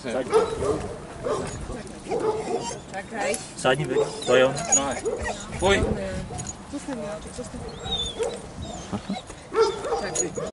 Czekaj. Sadni byli, stoją. Oj, Zostaw mi oczy, zostaw. Czekaj.